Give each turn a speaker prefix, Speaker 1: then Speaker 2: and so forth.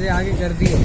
Speaker 1: मेरे आगे कर दिए।